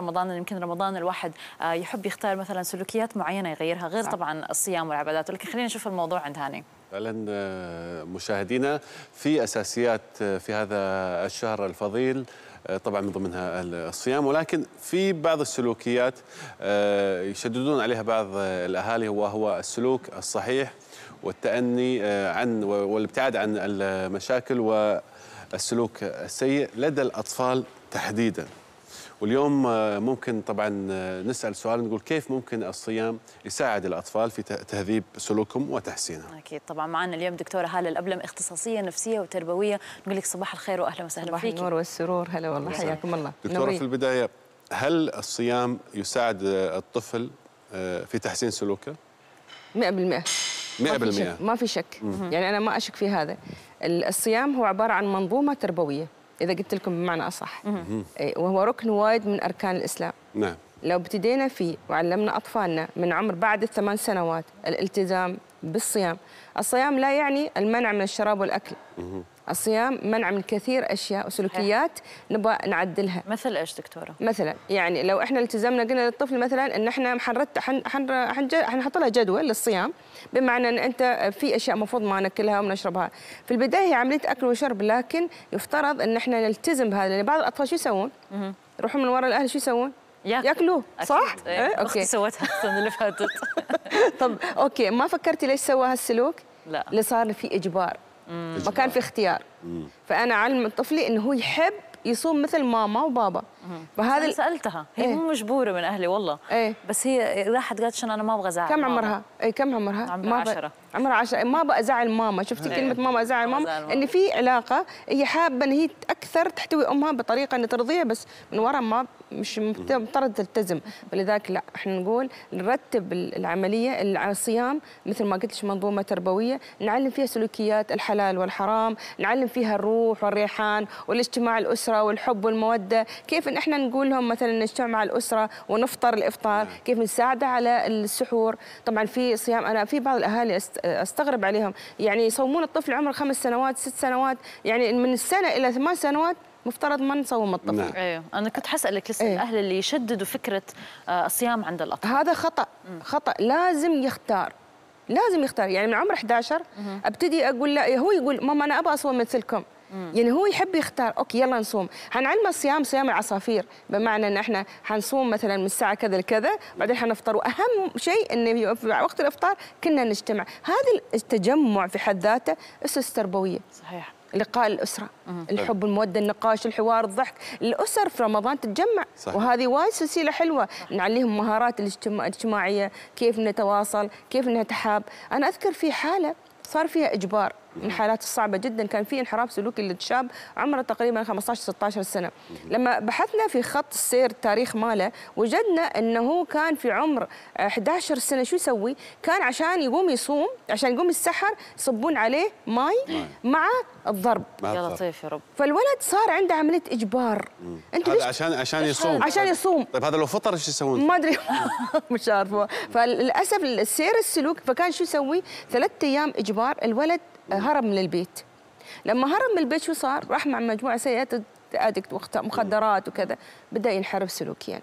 رمضان يمكن رمضان الواحد آه، يحب يختار مثلا سلوكيات معينة يغيرها غير طبعا الصيام والعبادات. ولكن خلينا نشوف الموضوع عند هاني. فعلا آه، مشاهدينا في أساسيات آه، في هذا الشهر الفضيل طبعا من ضمنها الصيام. ولكن في بعض السلوكيات يشددون عليها بعض الأهالي وهو السلوك الصحيح والتأني عن والابتعاد عن المشاكل والسلوك السيء لدى الأطفال تحديدا. واليوم آه، ممكن طبعا آه، نسأل سؤال نقول كيف ممكن الصيام يساعد الأطفال في ته- تهذيب سلوكهم وتحسينها؟ أكيد طبعا. معنا اليوم دكتورة هالة الأبلم اختصاصية نفسية وتربوية. نقول لك صباح الخير واهلا وسهلا صباح فيك. النور والسرور. هلا والله حياكم الله. دكتورة نورين. في البداية هل الصيام يساعد الطفل آه، في تحسين سلوكه؟ 100% 100% ما في شك, ما في شك. يعني أنا ما أشك في هذا. ال- الصيام هو عبارة عن منظومة تربوية. إذا قلت لكم بمعنى أصح. إيه، وهو ركن وايد من أركان الإسلام. نعم. لو ابتدينا فيه وعلمنا أطفالنا من عمر بعد الثمان سنوات الالتزام بالصيام. الصيام لا يعني المنع من الشراب والأكل. الصيام منع من كثير أشياء وسلوكيات نبغى نعدلها مثل إيش دكتورة مثلا يعني لو إحنا التزمنا قلنا للطفل مثلا إن إحنا حنرت حن حن حنج- حنحط لها جدول للصيام بمعنى إن أنت في أشياء المفروض ما ناكلها ونشربها في البداية هي عملية أكل وشرب لكن يفترض إن إحنا نلتزم بهذا لأن بعض الأطفال شو يسوون؟ يروحون من وراء الأهل شو يسوون؟ ياكل. ياكلوه صح؟ أكيد. إيه؟ أختي okay سوتها السنة اللي فاتت طب okay ما فكرتي ليش سوى هالسلوك؟ لا اللي صار في إجبار ما كان في اختيار. فأنا أعلم طفلي إنه هو يحب يصوم مثل ماما وبابا. فهذا سألتها هي إيه. مو مجبورة من أهلي والله إيه. بس هي راحت قالت عشان أنا ما أبغى أزعل كم ماما. عمرها؟ اي كم عمرها؟ عمرها ما ب- عشرة. عمرها عشرة ما بقى ازعل ماما، شفتي إيه. كلمة ماما أزعل ما ماما؟ إن في علاقة هي حابة إن هي أكثر تحتوي أمها بطريقة ان ترضيها بس من وراء ما مش مفترض تلتزم، فلذلك لا إحنا نقول نرتب ال- العملية الع- الصيام مثل ما قلت لك منظومة تربوية، نعلم فيها سلوكيات الحلال والحرام، نعلم فيها الروح والريحان والاجتماع الأسرة والحب والمودة، كيف إن إحنا نقول لهم مثلا نجتمع مع الأسرة ونفطر الإفطار، كيف نساعده على السحور، طبعا في صيام أنا في بعض الأهالي أستغرب عليهم. يعني يصومون الطفل عمره خمس سنوات ست سنوات يعني من السنة إلى ثمان سنوات مفترض ما نصوم الطفل. نعم. أيوه أنا كنت حسألك لسه إيه. الأهل اللي يشددوا فكرة آه، الصيام عند الأطفال. هذا خطأ خطأ. لازم يختار لازم يختار. يعني من عمر 11 أبتدي أقول لا هو يقول ماما أنا أبغى أصوم مثلكم. يعني هو يحب يختار أوكي يلا نصوم. حنعلمه الصيام صيام العصافير بمعنى إن إحنا حنصوم مثلا من الساعة كذا لكذا بعدين حنفطر وأهم شيء إن في وقت الإفطار كنا نجتمع. هذا التجمع في حد ذاته اسس تربويه صحيح. لقاء الأسرة الحب المودة النقاش الحوار الضحك. الأسر في رمضان تتجمع. صحيح. وهذه وايد سلسلة حلوة. نعليهم مهارات الاجتماع- الاجتماعية كيف نتواصل كيف نتحاب. أنا أذكر في حالة صار فيها إجبار. من الحالات الصعبة جدا. كان في انحراف سلوكي للشاب عمره تقريبا 15 16 سنة. لما بحثنا في خط السير التاريخي ماله وجدنا أنه كان في عمر 11 سنة. شو يسوي؟ كان عشان يقوم يصوم عشان يقوم يسحر يصبون عليه ماي مع الضرب. يا. لطيف يا رب. فالولد صار عنده عملية إجبار. أنت ليش هذا عشان عشان يصوم. عشان يصوم. طيب هذا لو فطر إيش يسوون؟ ما أدري. مش عارفة. فللأسف السير السلوك فكان شو يسوي؟ ثلاث أيام إجبار. الولد هرب من البيت لما هرب من البيت شو صار؟ راح مع مجموعة سيئات ادكت وخت- مخدرات وكذا بدأ ينحرف سلوكيا.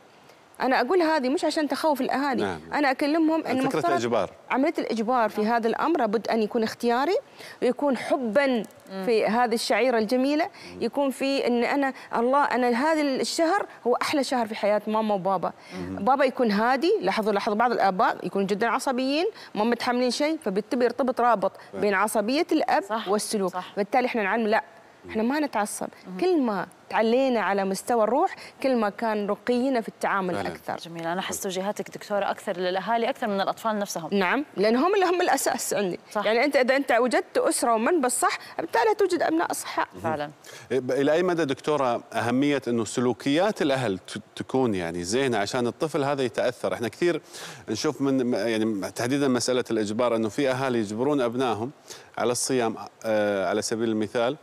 أنا أقول هذه مش عشان تخوف الأهالي. نعم. أنا أكلمهم ان فكرة مفترض الإجبار. عملية الإجبار في هذا الأمر لابد أن يكون اختياري ويكون حبا في هذه الشعيرة الجميلة يكون في إن أنا الله أنا هذا الشهر هو أحلى شهر في حياة ماما وبابا. بابا يكون هادي لاحظوا لاحظوا بعض الآباء يكونوا جدا عصبيين ما متحملين شيء فبالتالي يرتبط رابط بين عصبية الأب صح، والسلوك. صح. بالتالي إحنا نعلم لا إحنا ما نتعصب. كل ما تعلينا على مستوى الروح كل ما كان رقينا في التعامل فعلاً. أكثر. جميل. أنا أحس توجيهاتك دكتورة أكثر للأهالي أكثر من الأطفال نفسهم. نعم لأن هم اللي هم الأساس عندي. صح. يعني أنت إذا أنت وجدت أسرة ومنبع صح بالتالي توجد أبناء أصحاء. فعلا. إلى أي مدى دكتورة أهمية إنه سلوكيات الأهل ت- تكون يعني زينة عشان الطفل هذا يتأثر، إحنا كثير نشوف من يعني تحديدا مسألة الإجبار إنه في أهالي يجبرون أبنائهم على الصيام آه على سبيل المثال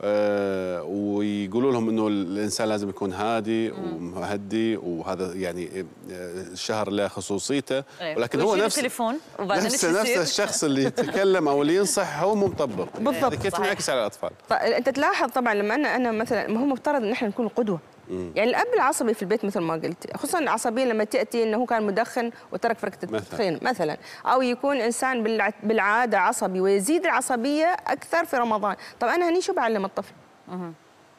ويقولوا لهم إنه الإنسان لازم يكون هادي ومهدي وهذا يعني آه، الشهر له خصوصيته. إيه. ولكن هو نفس التليفون وبعدين نفس؟ الشخص اللي يتكلم أو اللي ينصح هو مو مطبق. بالضبط، هذا كيف على الأطفال؟ فانت تلاحظ طبعا لما أنا أنا مثلا ما هو مفترض إن إحنا نكون قدوة. يعني الأب العصبي في البيت مثل ما قلت خصوصا العصبيه لما تأتي إنه هو كان مدخن وترك فرقة مثلاً. التدخين مثلا. أو يكون إنسان بالع- بالعادة عصبي ويزيد العصبية أكثر في رمضان. طب أنا هني شو بعلم الطفل؟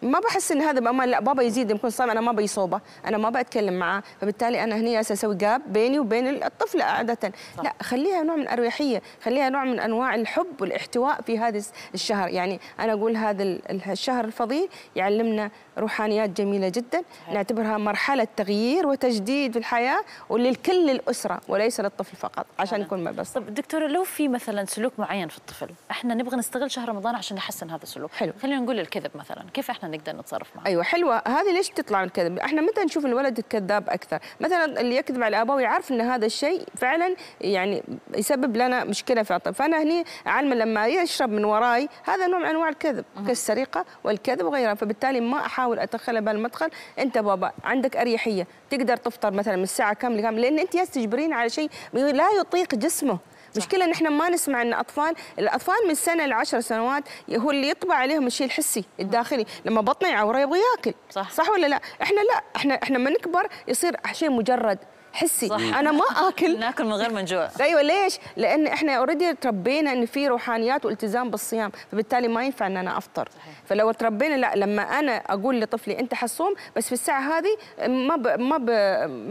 ما بحس إن هذا بامان لا بابا يزيد يكون صايم أنا ما بيصوبه أنا ما بتكلم معاه. فبالتالي أنا هني هسه أسوي جاب بيني وبين الطفل عادة. لا خليها نوع من الاريحيه خليها نوع من أنواع الحب والاحتواء في هذا الشهر. يعني أنا أقول هذا ال- الشهر الفضيل يعلمنا روحانيات جميلة جدا. نعتبرها مرحلة تغيير وتجديد في الحياة وللكل الأسرة وليس للطفل فقط عشان يكون بس. طب دكتورة لو في مثلا سلوك معين في الطفل إحنا نبغى نستغل شهر رمضان عشان نحسن هذا السلوك. حلو. خلينا نقول الكذب مثلا كيف إحنا نقدر نتصرف معه. أيوه حلوة. هذه ليش تطلع الكذب؟ إحنا متى نشوف الولد الكذاب أكثر؟ مثلا اللي يكذب على أبوه يعرف إن هذا الشيء فعلا يعني يسبب لنا مشكلة في عطف فأنا هني علما لما يشرب من وراي هذا نوع من أنواع الكذب كالسرقه والكذب وغيرها. فبالتالي ما أحاول ادخله بهالمدخل أنت بابا عندك أريحية. تقدر تفطر مثلا من الساعة كم لكم لأن أنت تجبرين على شيء لا يطيق جسمه. مشكلة إن إحنا ما نسمع إن أطفال الأطفال من سنة لعشر سنوات هو اللي يطبع عليهم الشيء الحسي الداخلي لما بطنه يعوره يبغى ياكل. صح. صح ولا لا؟ إحنا لا إحنا إحنا لما نكبر يصير شيء مجرد. حسي. صح. أنا ما آكل. ناكل من غير ما نجوع. أيوه ليش؟ لأن إحنا اوريدي تربينا إن في روحانيات والتزام بالصيام، فبالتالي ما ينفع إن أنا أفطر. صحيح. فلو تربينا لا لما أنا أقول لطفلي أنت حصوم بس في الساعة هذه ما ب ما ب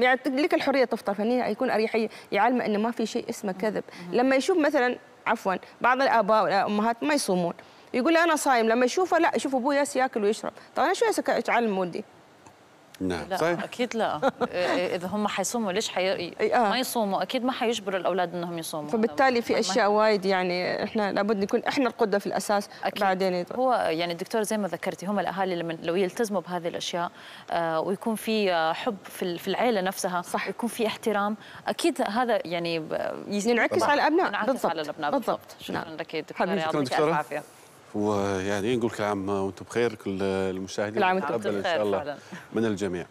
يعني لك الحرية تفطر. فهني يكون اريحيه يعلم إنه ما في شيء اسمه كذب، لما يشوف مثلا عفوا بعض الآباء والأمهات ما يصومون. يقول أنا صايم لما يشوفه لا يشوف ياس ياكل ويشرب. طب أنا شو ياس اعلم ولدي. نعم لا صحيح أكيد لا إذا هم حيصوموا ليش حي... آه. ما يصوموا أكيد ما حيجبروا الأولاد إنهم يصوموا فبالتالي في أشياء وايد يعني إحنا لابد نكون إحنا القدوة في الأساس أكيد. بعدين يدخل. هو يعني الدكتور زي ما ذكرتي هم الأهالي لما لو يلتزموا بهذه الأشياء آه ويكون في آه، حب في في العيلة نفسها صح. ويكون في احترام أكيد هذا يعني ينعكس على الأبناء ينعكس بالضبط على الأبناء بالضبط بالضبط شكرا نعم. لك دكتور. يعطيك الف دكتورة. عافية ويعني نقول كل عام وأنتم بخير كل المشاهدين كل عام وأنتم نتقبل إن بخير شاء الله فعلاً. من الجميع